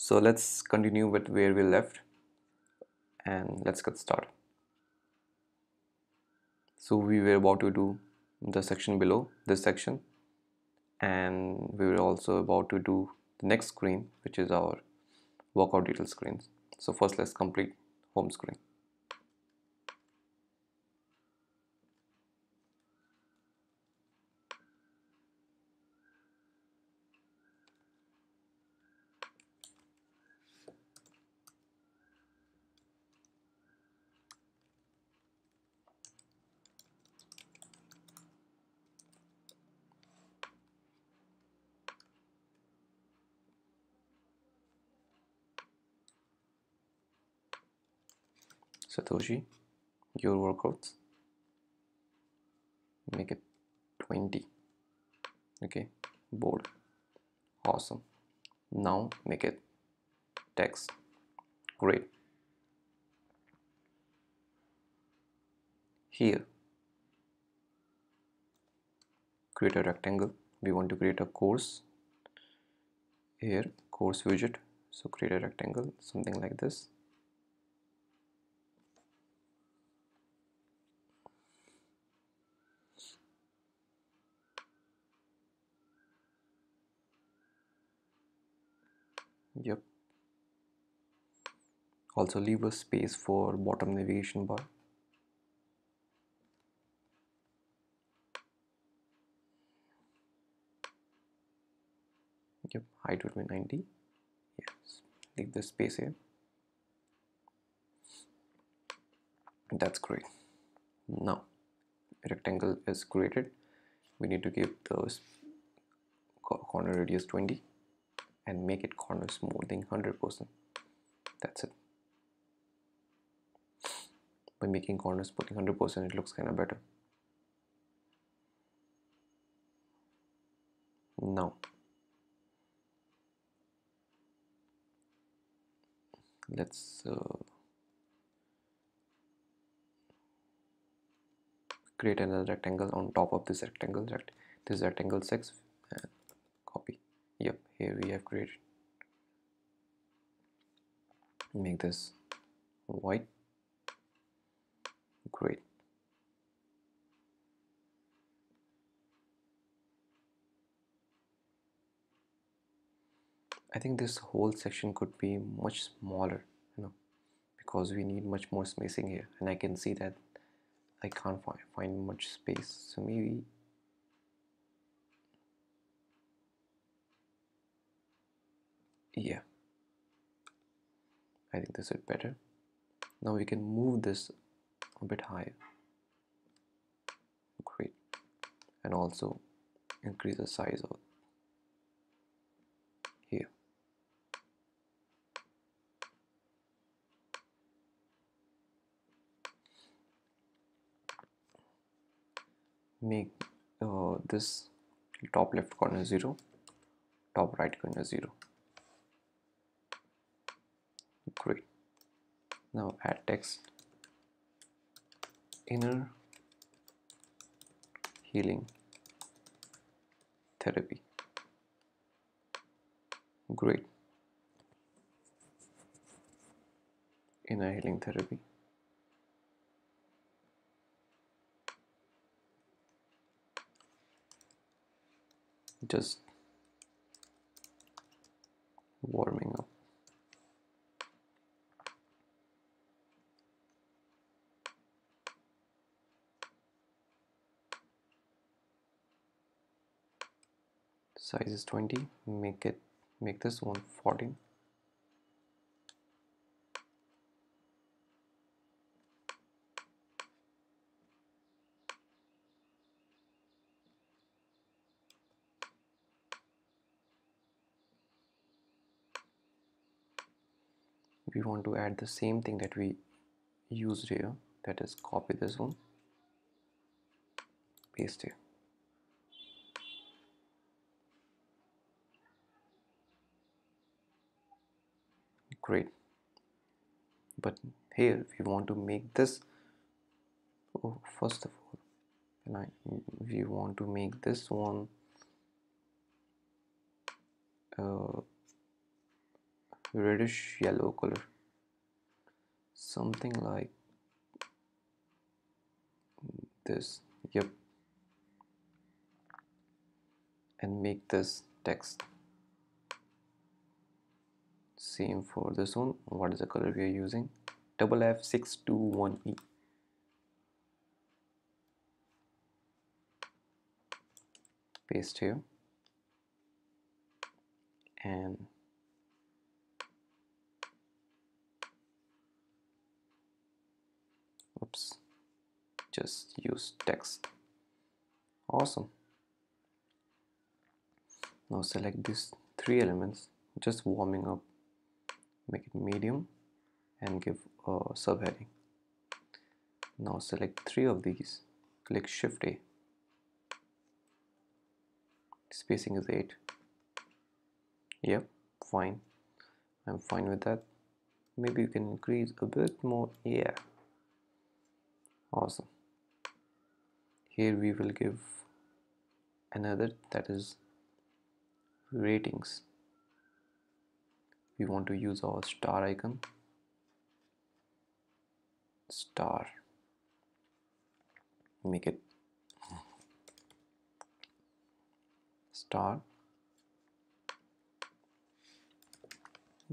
so let's continue with where we left and let's get started. So we were about to do the section below this section and we were also about to do the next screen which is our workout detail screens. So first let's complete home screen Satoshi, your workouts. Make it 20. Okay, bold. Awesome. Now make it text. Great. Here, create a rectangle. We want to create a course. Here, course widget. So create a rectangle, something like this yep. Also leave a space for bottom navigation bar. Yep height would be 90 yes leave the space here. That's great. Now rectangle is created. We need to give the corner radius 20 and make it corner smoothing 100% that's it. By making corners putting 100% it looks kind of better. Now. Let's uh, create another rectangle on top of this rectangle this rectangle 6 and copy here we have created. Make this white. Great. I think this whole section could be much smaller you know because we need much more spacing here. And I can see that I can't find, find much space. So maybe yeah. I think this is better. Now we can move this a bit higher. Great. And also increase the size of here. Make uh, this top left corner 0 top right corner 0 great now add text. Inner healing therapy. Great. Inner healing therapy. Just warming up size is 20 make it make this one 14 we want to add the same thing that we used here that is copy this one paste here great. But here we want to make this oh, first of all we want to make this one uh, reddish yellow color something like this yep and make this text same for this one. What is the color we are using? Double F621E paste here. And oops just use text. Awesome. Now select these three elements. Just warming up make it medium and give a subheading. Now select three of these click shift A. Spacing is 8 yep fine. I'm fine with that. Maybe you can increase a bit more. Yeah. Awesome. Here we will give another that is ratings we want to use our star icon? Star. Make it star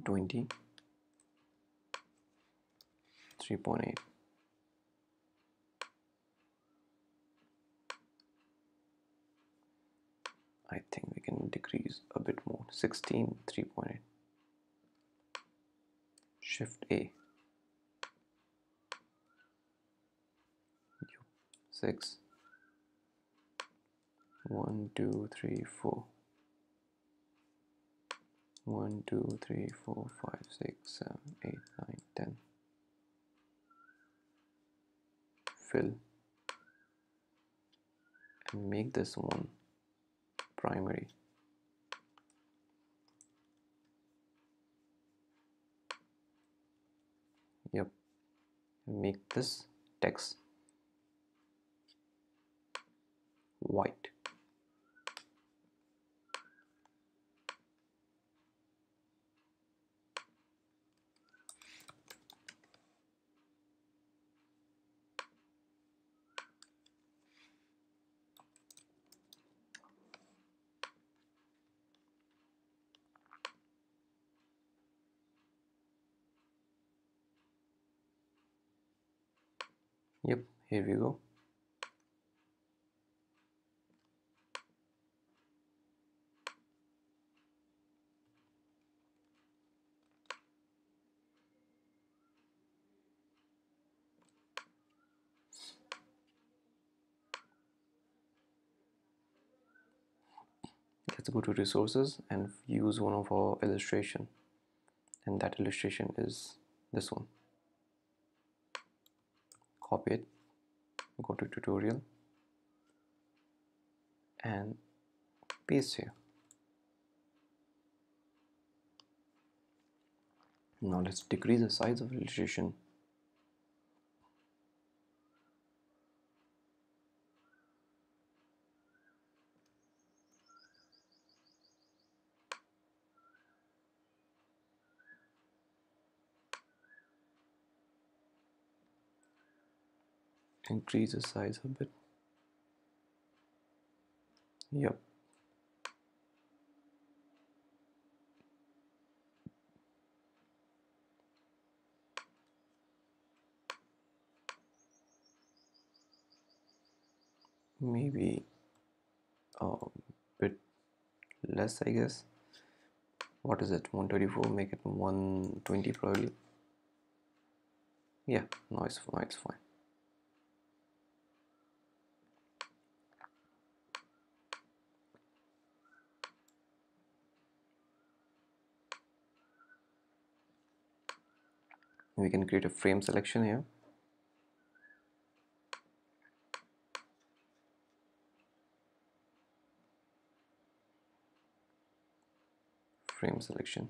20 3.8 I think we can decrease a bit more. 16 3.8 shift A. 6 1 2 3 4 1 2 3 4 5 6 7 8 9 10 fill. And make this one primary yep make this text white yep here we go. Let's go to resources and use one of our illustration. And that illustration is this one copy it go to tutorial and paste here. Now let's decrease the size of illustration increase the size a bit. Yep maybe a bit less I guess. What is it? 124 make it 120 probably. Yeah no it's, it's fine we can create a frame selection here. Frame selection.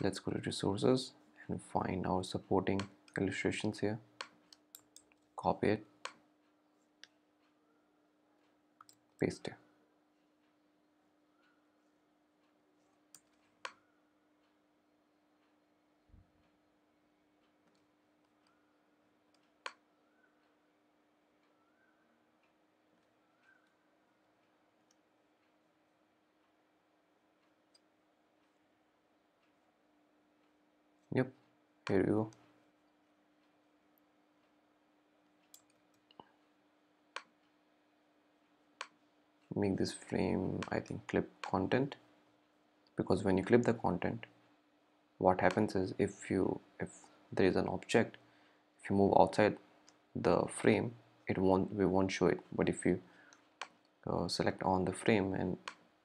Let's go to resources and find our supporting illustrations here. Copy it. Paste it yep. Here we go. Make this frame I think clip content. Because when you clip the content what happens is if you if there is an object if you move outside the frame it won't we won't show it. But if you uh, select on the frame and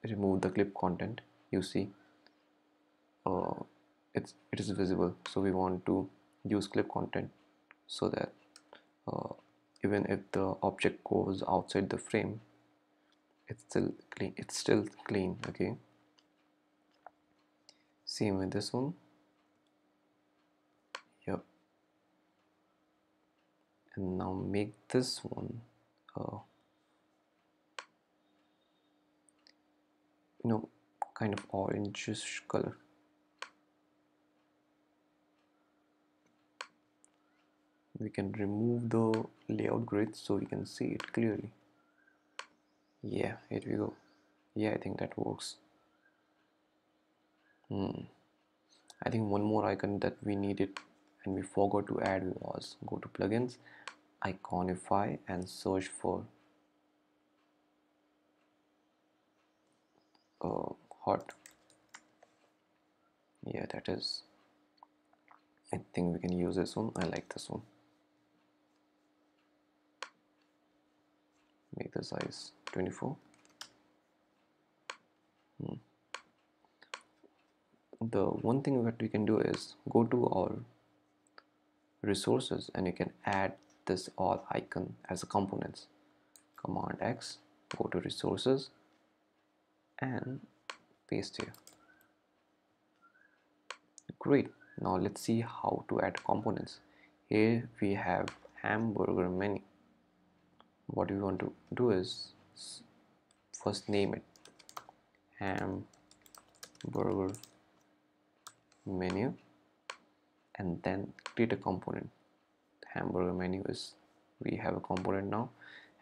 remove the clip content you see uh, it's it is visible. So we want to use clip content so that uh, even if the object goes outside the frame it's still clean it's still clean okay? Same with this one. Yep and now make this one uh, you know kind of orangish color we can remove the layout grid so we can see it clearly. Yeah here we go. Yeah I think that works. Hmm. I think one more icon that we needed and we forgot to add was go to plugins iconify and search for uh, hot. Yeah that is. I think we can use this one. I like this one make the size 24 hmm. the one thing that we can do is go to our resources and you can add this all icon as a components. Command X go to resources and paste here. Great. Now let's see how to add components. Here we have hamburger menu what we want to do is first name it. Hamburger menu and then create a component. Hamburger menu is we have a component now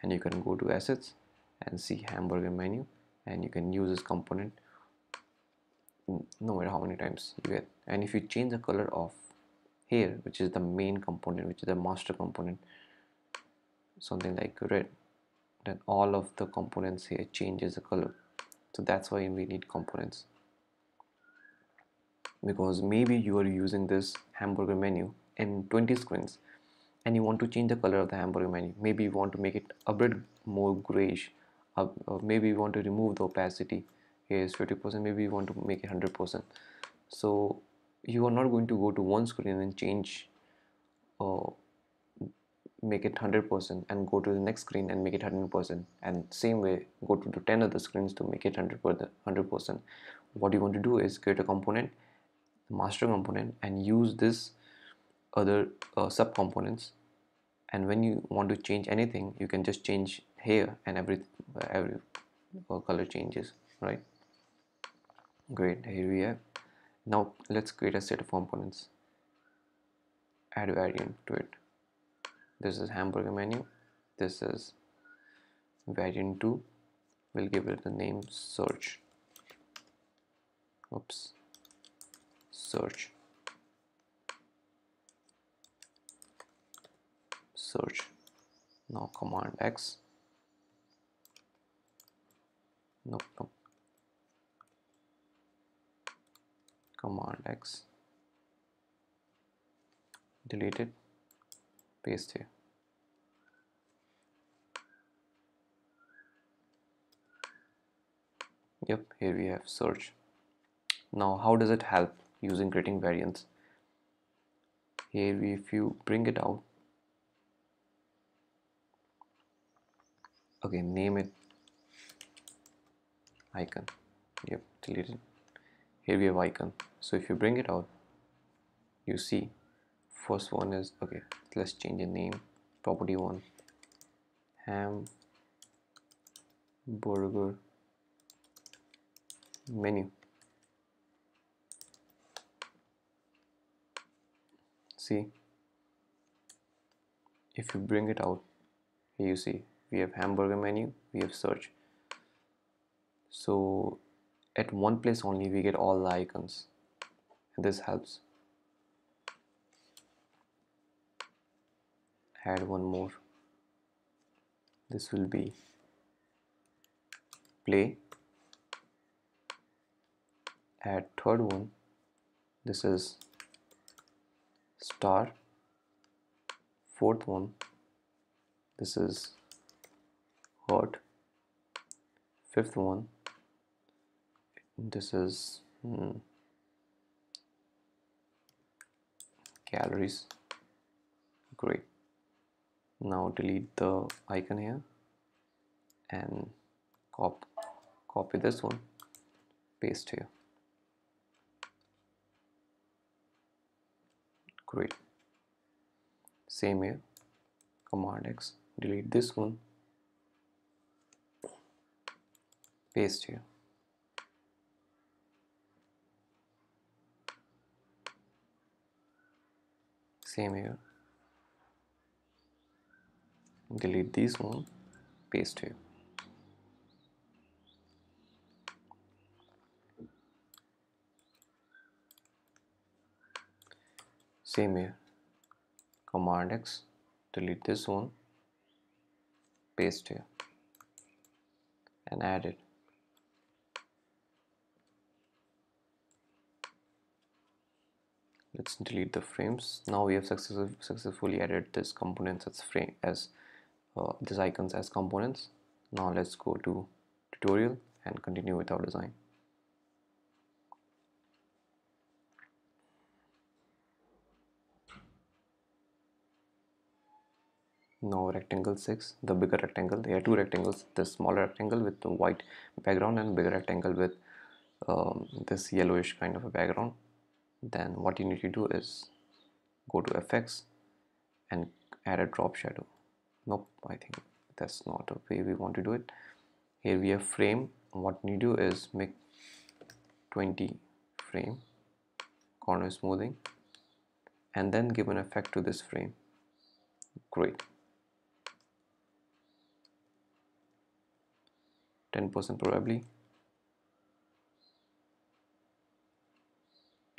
and you can go to assets and see hamburger menu and you can use this component. No matter how many times you get. And if you change the color of here which is the main component which is the master component something like red then all of the components here changes the color. So that's why we need components. Because maybe you are using this hamburger menu in 20 screens and you want to change the color of the hamburger menu. Maybe you want to make it a bit more grayish uh, uh, maybe you want to remove the opacity. Here is 50% maybe you want to make it 100% so you are not going to go to one screen and change uh, make it 100% and go to the next screen and make it 100% and same way go to the 10 other screens to make it 100% 100% what you want to do is create a component master component and use this other uh, sub components. And when you want to change anything you can just change here and every every uh, color changes right? Great here we have. Now let's create a set of components. Add variant to it this is hamburger menu. This is variant 2 we'll give it the name search. Oops. Search. Search. Now command X. Nope nope. Command X. Delete it paste here yep here we have search. Now how does it help using creating variants? Here if you bring it out. Okay name it. Icon. Yep delete it. Here we have icon. So if you bring it out you see first one is okay let's change the name. Property one. Ham. Burger. Menu. See? If you bring it out here you see we have hamburger menu we have search. So at one place only we get all the icons. And this helps add one more. This will be play. Add third one. This is star. Fourth one. This is hot fifth one. This is hmm, calories. Great now delete the icon here and cop copy this one paste here. Great. Same here. Command X delete this one. Paste here. Same here delete this one. Paste here. Same here. Command X. Delete this one. Paste here. And add it. Let's delete the frames. Now we have success successfully added this components as frame as uh, these icons as components. Now let's go to tutorial and continue with our design. Now rectangle 6 the bigger rectangle. There are two rectangles the smaller rectangle with the white background and bigger rectangle with um, this yellowish kind of a background. Then what you need to do is go to effects and add a drop shadow nope I think that's not the way we want to do it. Here we have frame. What we do is make 20 frame corner smoothing and then give an effect to this frame. Great. 10% probably.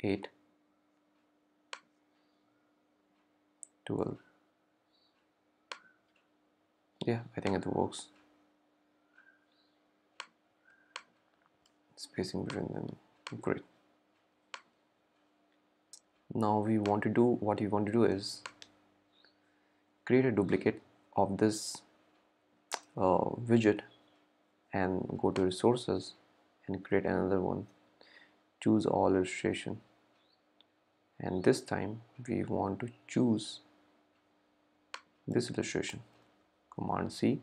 8 12 yeah I think it works. Spacing between them great now we want to do what we want to do is create a duplicate of this uh, widget and go to resources and create another one. Choose all illustration. And this time we want to choose this illustration command C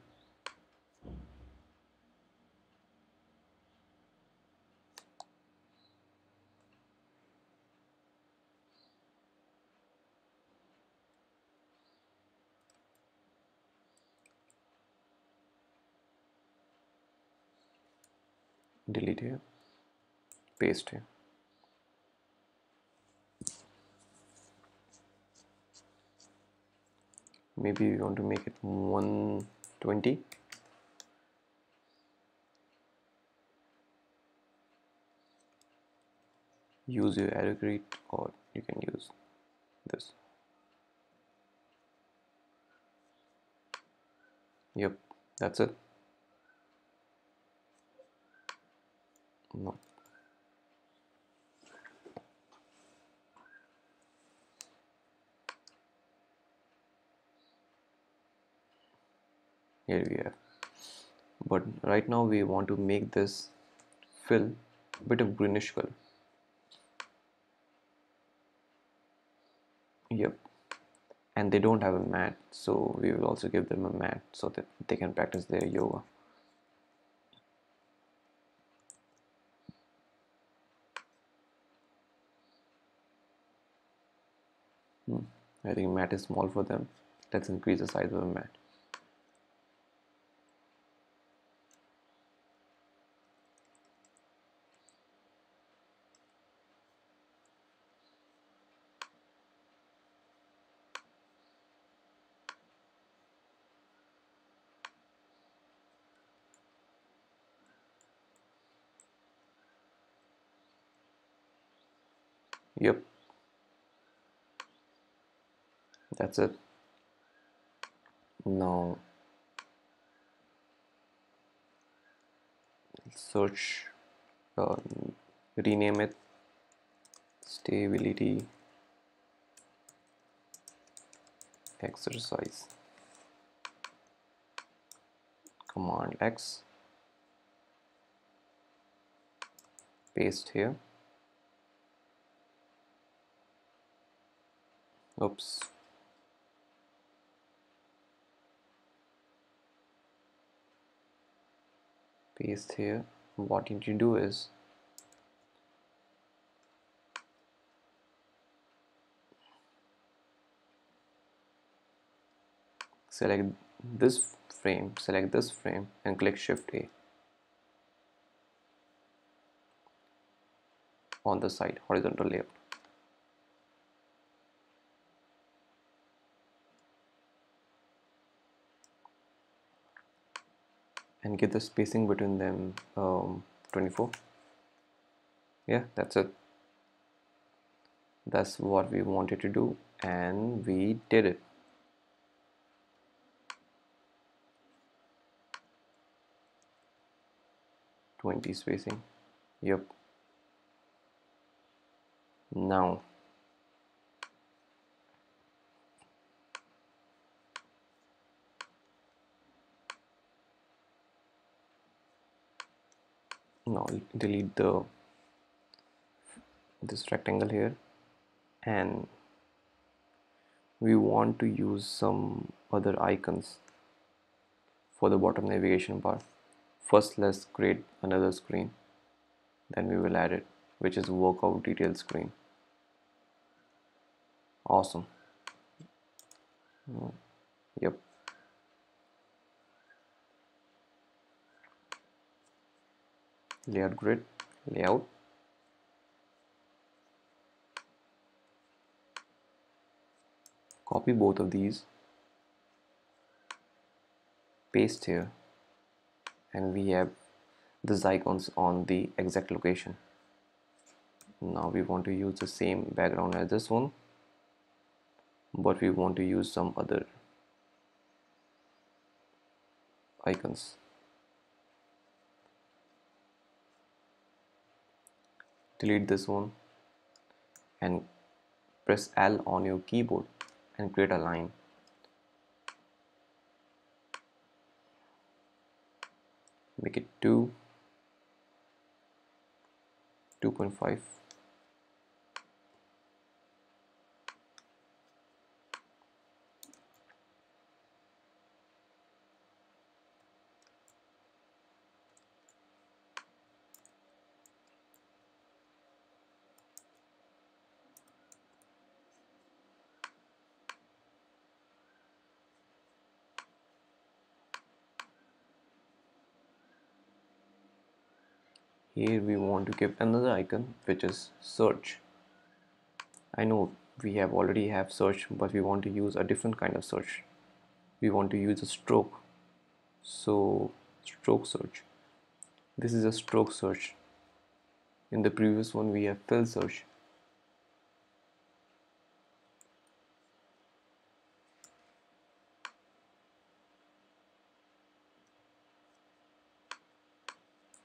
delete here paste here maybe we want to make it 120 use your arrow grid or you can use this. Yep that's it. No here we have but right now we want to make this fill a bit of greenish color. Yep. And they don't have a mat so we will also give them a mat so that they can practice their yoga. Hmm. I think mat is small for them. Let's increase the size of the mat Yep. That's it. now search uh, rename it. Stability. Exercise. Command X. Paste here. Oops paste here what you do is select this frame select this frame and click shift A on the side horizontal layout and get the spacing between them um, 24 yeah that's it. That's what we wanted to do and we did it. Twenty spacing. Yep. Now now delete the this rectangle here. And we want to use some other icons for the bottom navigation bar first let's create another screen. Then we will add it which is workout detail screen. Awesome. Mm, yep layout grid layout. Copy both of these. Paste here. And we have these icons on the exact location. Now we want to use the same background as this one but we want to use some other icons delete this one and press L on your keyboard and create a line. Make it 2 2.5 here we want to give another icon which is search. I know we have already have search but we want to use a different kind of search. We want to use a stroke. So stroke search. This is a stroke search. In the previous one we have fill search.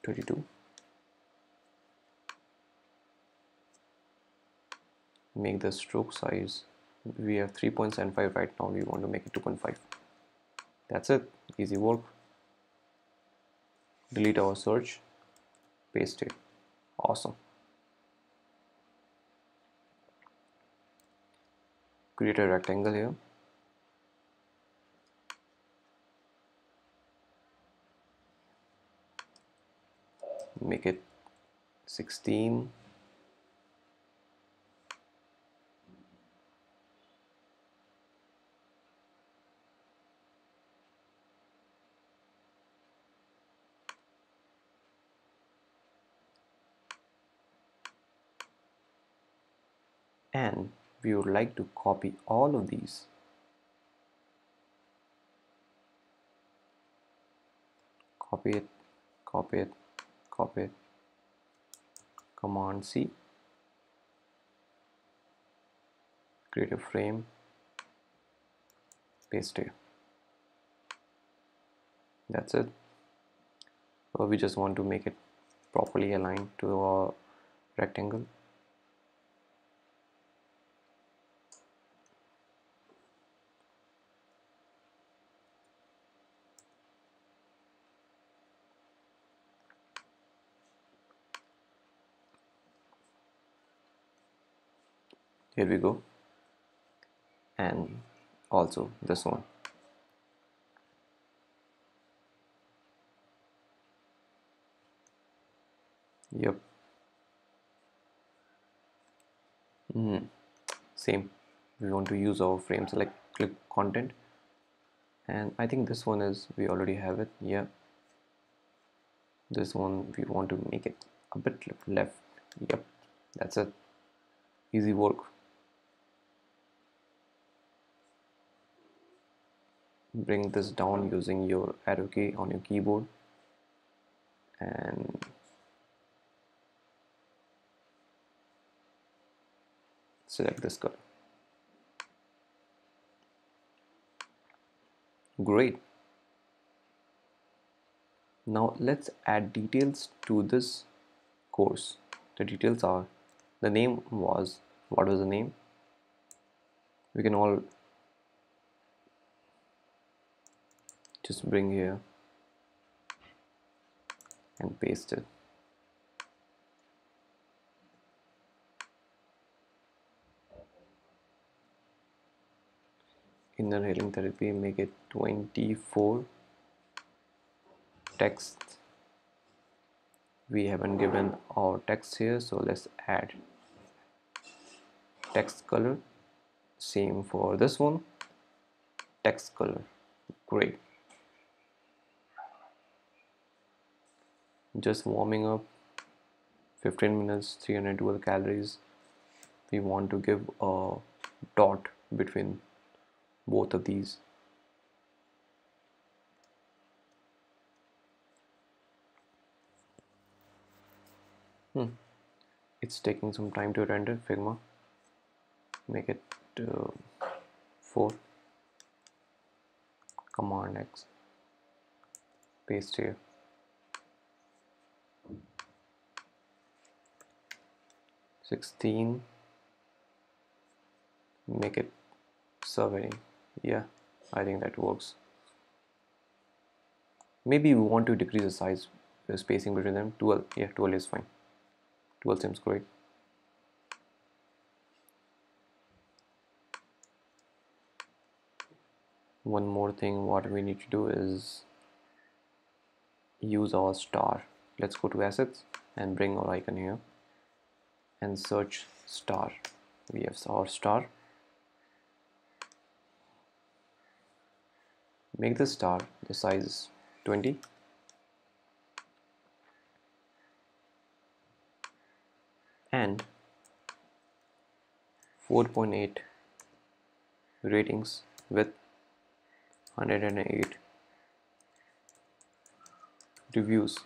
Thirty-two. Make the stroke size we have 3.75 right now we want to make it 2.5 that's it. Easy work. Delete our search. Paste it. Awesome. Create a rectangle here. Make it 16 and we would like to copy all of these. Copy it copy it copy it. Command C. Create a frame. Paste it. That's it. Or we just want to make it properly aligned to our rectangle here we go. And also this one. Yep. Mm. same. We want to use our frame select clip content. And I think this one is we already have it. Yeah. This one we want to make it a bit left. Yep. That's it. Easy work bring this down using your arrow key on your keyboard. And select this color. Great. Now let's add details to this course. The details are the name was what was the name? We can all just bring here and paste it. Inner healing therapy make it 24 text we haven't given our text here so let's add text color. Same for this one. Text color. Great just warming up. 15 minutes 312 calories. We want to give a dot between both of these. Hmm. it's taking some time to render Figma. Make it uh, 4 command X paste here Sixteen. Make it surveying yeah I think that works. Maybe we want to decrease the size the spacing between them. 12 yeah 12 is fine. 12 seems great. One more thing what we need to do is use our star. Let's go to assets and bring our icon here and search star. We have our star. Make the star the size 20 and 4.8 ratings with 108 reviews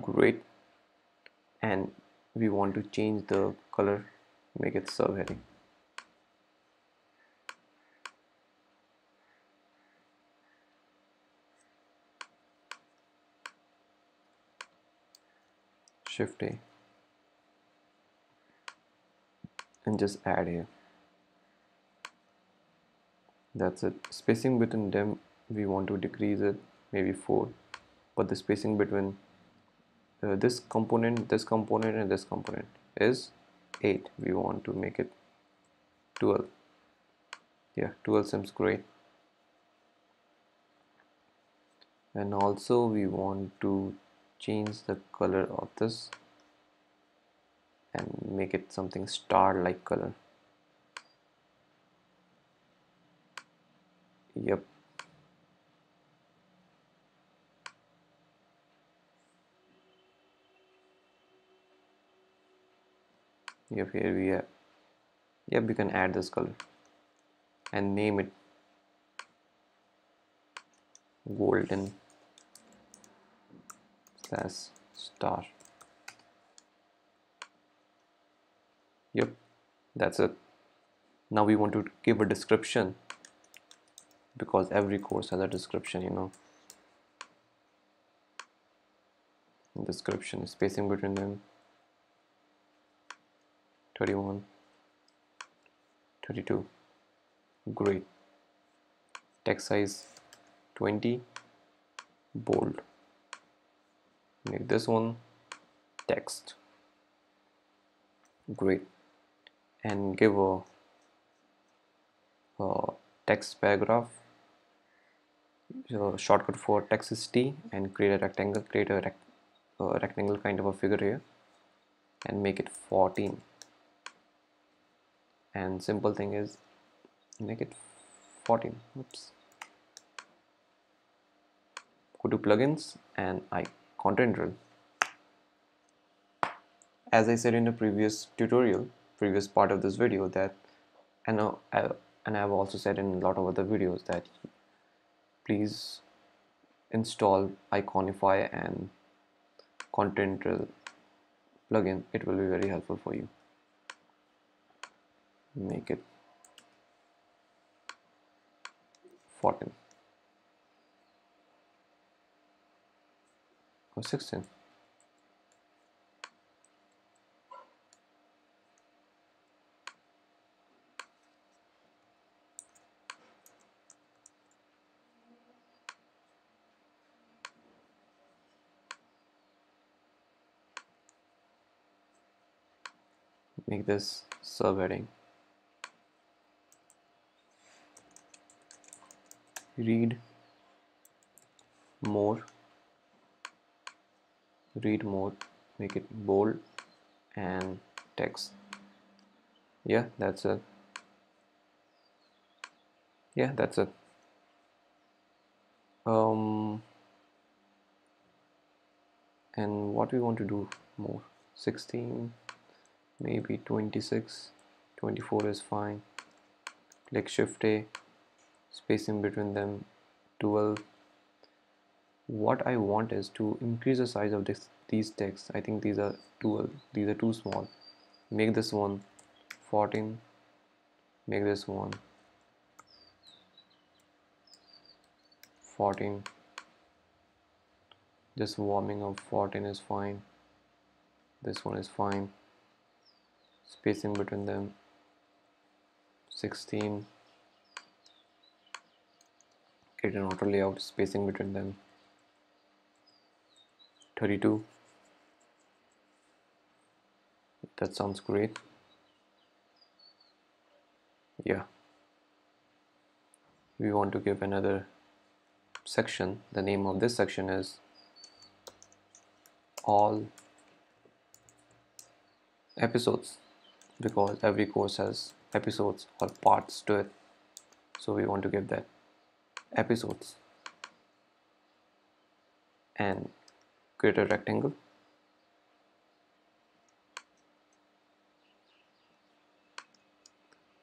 great and we want to change the color make it subheading shift A. And just add here. That's it. Spacing between them we want to decrease it maybe 4 but the spacing between uh, this component this component and this component is 8 we want to make it 12 yeah 12 seems great. And also we want to change the color of this and make it something star like color. Yep yep here we have yep we can add this color and name it golden slash star. Yep that's it. Now we want to give a description because every course has a description you know. Description spacing between them 31 32 great. Text size 20 bold. Make this one text. Great. And give a, a text paragraph. So shortcut for text is T and create a rectangle create a, rect, a rectangle kind of a figure here. And make it 14 and simple thing is make it 14 oops. Go to plugins and I Content Reel. As I said in the previous tutorial previous part of this video that and, uh, and I've also said in a lot of other videos that please install Iconify and Content Reel plugin. It will be very helpful for you make it 14 or 16 make this subheading read more. Read more. Make it bold and text. Yeah that's it yeah that's it um and what we want to do more? 16 maybe 26 24 is fine. Click shift a spacing between them 12 what I want is to increase the size of this these texts. I think these are 12 these are too small. Make this one 14 make this one 14 just warming up 14 is fine. This one is fine. Spacing between them 16 get an auto layout spacing between them. 32 that sounds great. Yeah. We want to give another section. The name of this section is all episodes because every course has episodes or parts to it. So we want to give that episodes and create a rectangle.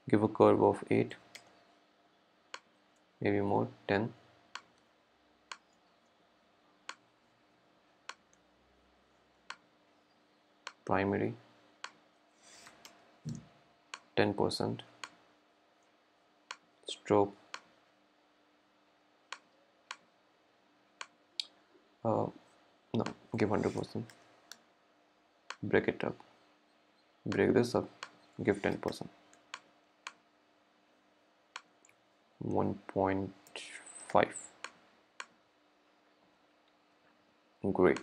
Give a curve of 8 maybe more 10 primary 10% stroke uh, no give 100% break it up. Break this up. Give 10% 1.5 great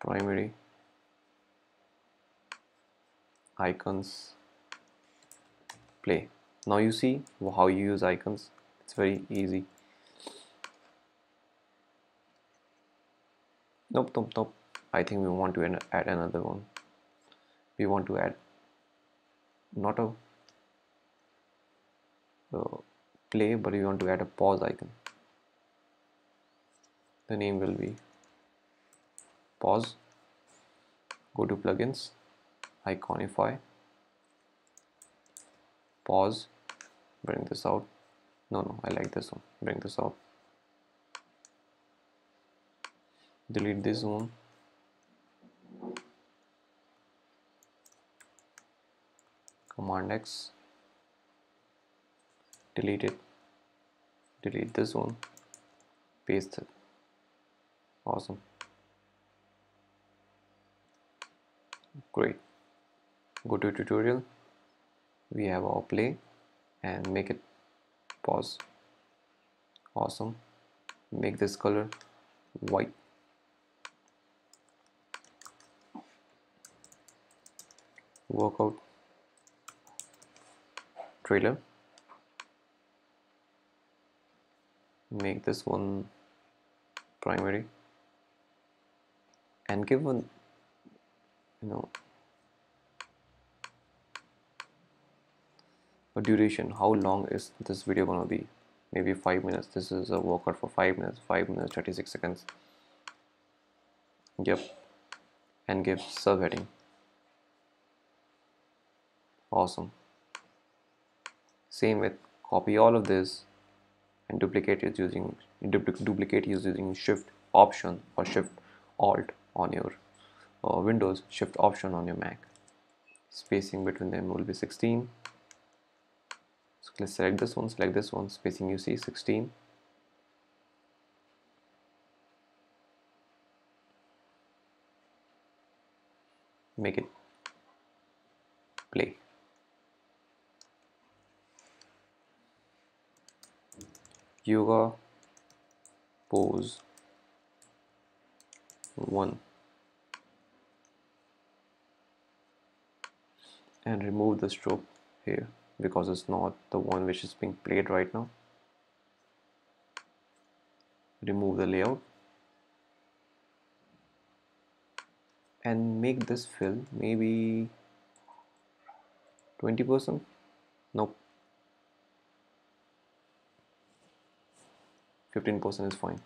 primary icons play. Now you see how you use icons. It's very easy. Nope nope nope. I think we want to add another one. We want to add not a play but we want to add a pause icon. The name will be pause go to plugins iconify pause bring this out. No no I like this one. Bring this out. Delete this one. Command X. Delete it. Delete this one. Paste it. Awesome great. Go to tutorial. We have our play and make it pause. Awesome. Make this color white. Workout trailer. Make this one primary. And give one you know a duration. How long is this video gonna be? Maybe five minutes. This is a workout for five minutes. Five minutes 36 seconds. Yep. And give subheading. Awesome. Same with copy all of this and duplicate it using duplicate using shift option or shift alt on your uh, windows shift option on your mac. Spacing between them will be 16 so let's select this one select this one spacing you see 16 make it play. Yoga pose 1 and remove the stroke here because it's not the one which is being played right now. Remove the layout and make this fill maybe 20% nope. 15% is fine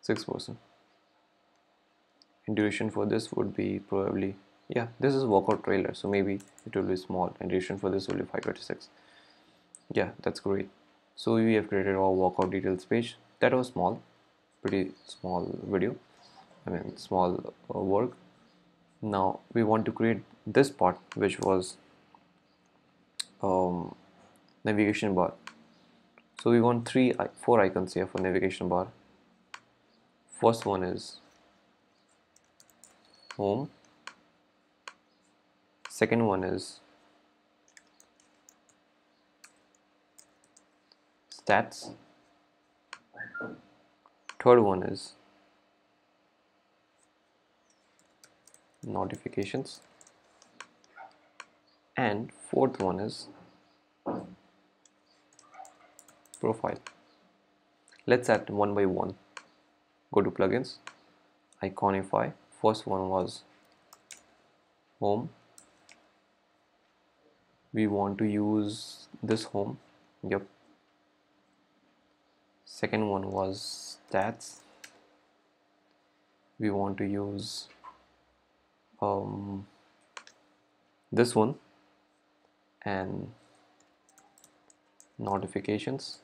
six percent. And duration for this would be probably yeah this is workout trailer so maybe it will be small and duration for this will be 536 yeah that's great. So we have created our workout details page. That was small pretty small video I mean small uh, work. Now we want to create this part which was um, navigation bar. So we want three four icons here for navigation bar first one is home. Second one is stats. Third one is notifications. And fourth one is profile. Let's add one by one go to plugins. Iconify. First one was home. We want to use this home. Yep. Second one was stats. We want to use um, this one and notifications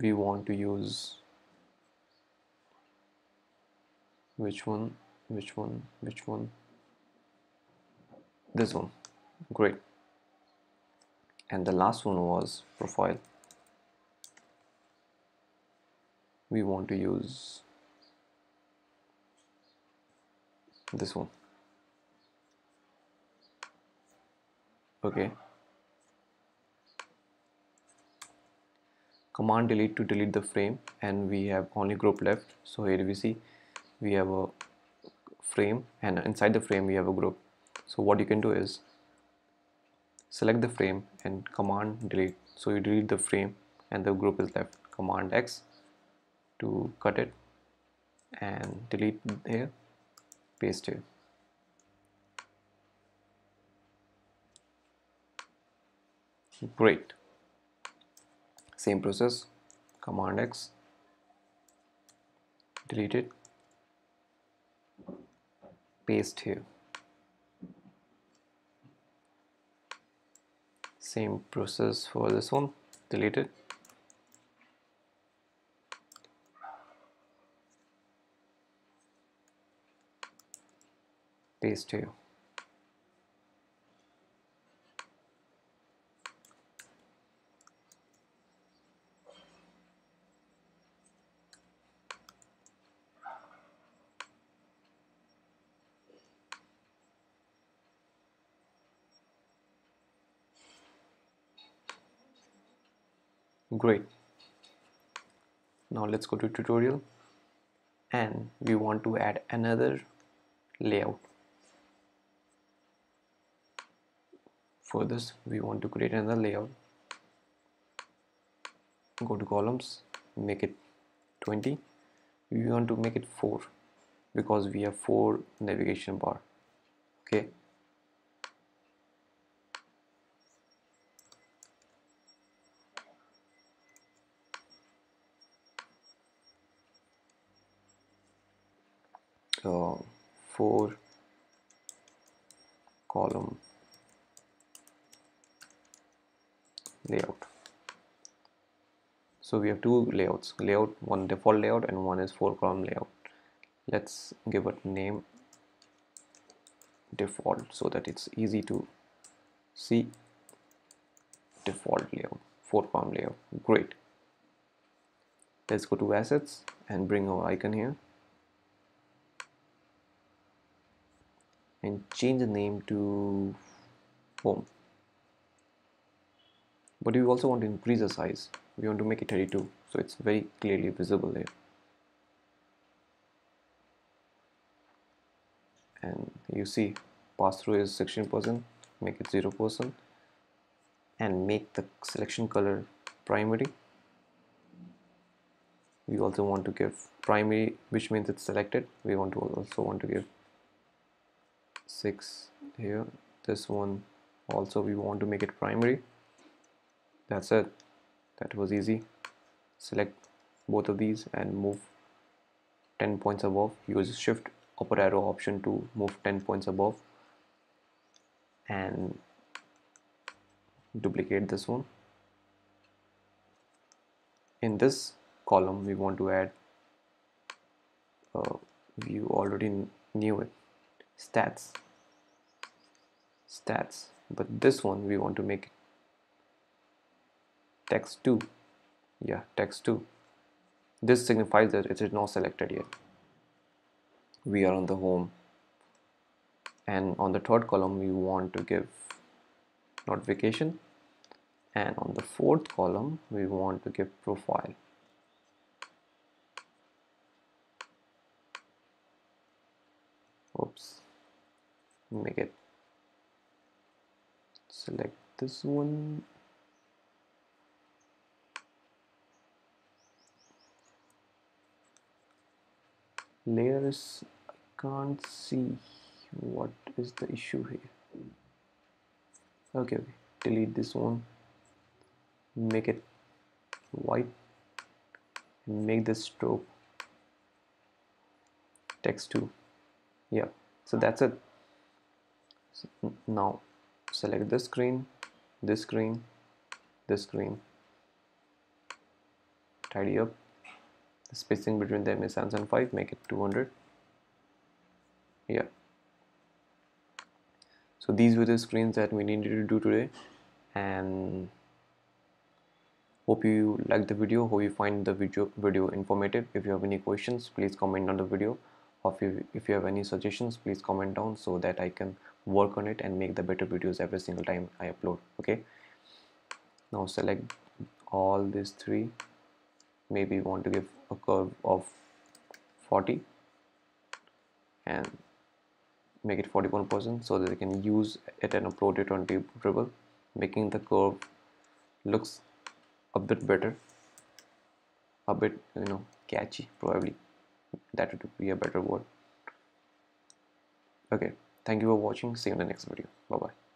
we want to use. Which one? Which one? Which one? This one. Great. And the last one was profile. We want to use this one. Okay command delete to delete the frame and we have only group left. So here we see we have a frame and inside the frame we have a group. So what you can do is select the frame and command delete. So you delete the frame and the group is left. Command X to cut it and delete here paste here great same process. Command X. Delete it. Paste here. Same process for this one. Delete it. Paste here great. Now let's go to tutorial. And we want to add another layout. For this we want to create another layout. Go to columns make it 20 we want to make it 4 because we have 4 navigation bar. Okay uh, 4 column layout. So we have two layouts layout one default layout and one is 4 column layout. Let's give it name default so that it's easy to see. Default layout 4 column layout great. Let's go to assets and bring our icon here and change the name to home but we also want to increase the size. We want to make it 32 so it's very clearly visible there and you see pass through is 16% make it 0% and make the selection color primary. We also want to give primary which means it's selected. We want to also want to give 6 here. This one also we want to make it primary. That's it. That was easy. Select both of these and move 10 points above. Use shift upper arrow option to move 10 points above and duplicate this one. In this column we want to add uh, you already knew it stats. Stats. But this one we want to make text 2 yeah text 2 this signifies that it is not selected yet. We are on the home. And on the third column we want to give notification. And on the fourth column we want to give profile. Oops make it select this one. Layers I can't see what is the issue here. Okay, okay delete this one. Make it white and make this stroke text 2 yeah so that's it so now select this screen this screen this screen. Tidy up. The spacing between them is Samsung 5 make it 200 yeah. So these were the screens that we needed to do today. And hope you like the video. Hope you find the video video informative. If you have any questions please comment on the video. Or if you, if you have any suggestions please comment down so that I can work on it and make the better videos every single time I upload okay? Now select all these three. Maybe you want to give a curve of 40 and make it 41% so that you can use it and upload it on Dribbble making the curve looks a bit better a bit you know catchy probably. That would be a better word. Okay thank you for watching. See you in the next video. Bye bye